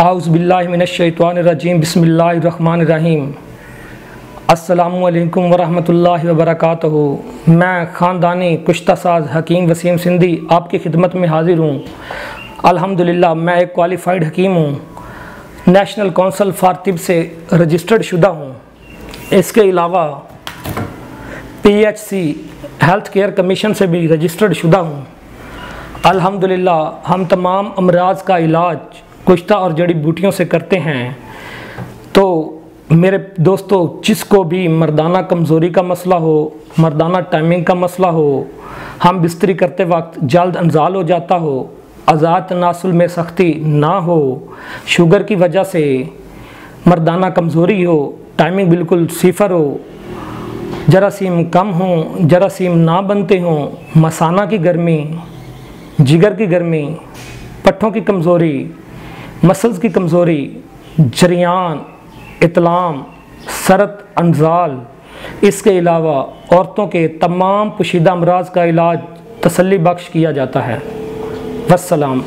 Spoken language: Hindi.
आउज़बिल्लिमिनशैतवानरजीम बसमीम असलकम वरहमल वबरक मैं ख़ानदानी कुश्ता साज हकीम वसीम सिंधी आपकी खिदमत में हाज़िर हूँ। अल्हम्दुलिल्लाह, मैं एक क्वालिफ़ाइड हकीम हूँ। नेशनल कौंसल फॉर तिब से रजिस्टर्ड शुदा हूँ। इसके अलावा पीएचसी हेल्थ केयर कमीशन से भी रजिस्टर्ड शुदा हूँ। अल्हम्दुलिल्लाह, हम तमाम अमराज का इलाज कुश्ता और जड़ी बूटियों से करते हैं तो मेरे दोस्तों, जिसको भी मर्दाना कमज़ोरी का मसला हो, मर्दाना टाइमिंग का मसला हो, हम बिस्तरी करते वक्त जल्द अनजाल हो जाता हो, आज़ाद तनासुल में सख्ती ना हो, शुगर की वजह से मर्दाना कमज़ोरी हो टाइमिंग बिल्कुल सिफर हो जरासीम कम हो जरासीम ना बनते हों, मसाना की गर्मी, जिगर की गर्मी, पट्ठों की कमज़ोरी मसल्स की कमज़ोरी, जरियान, इतलाम सरत अनजाल इसके अलावा औरतों के तमाम पुशीदा अमराज का इलाज तसली बख्श किया जाता है। वसलाम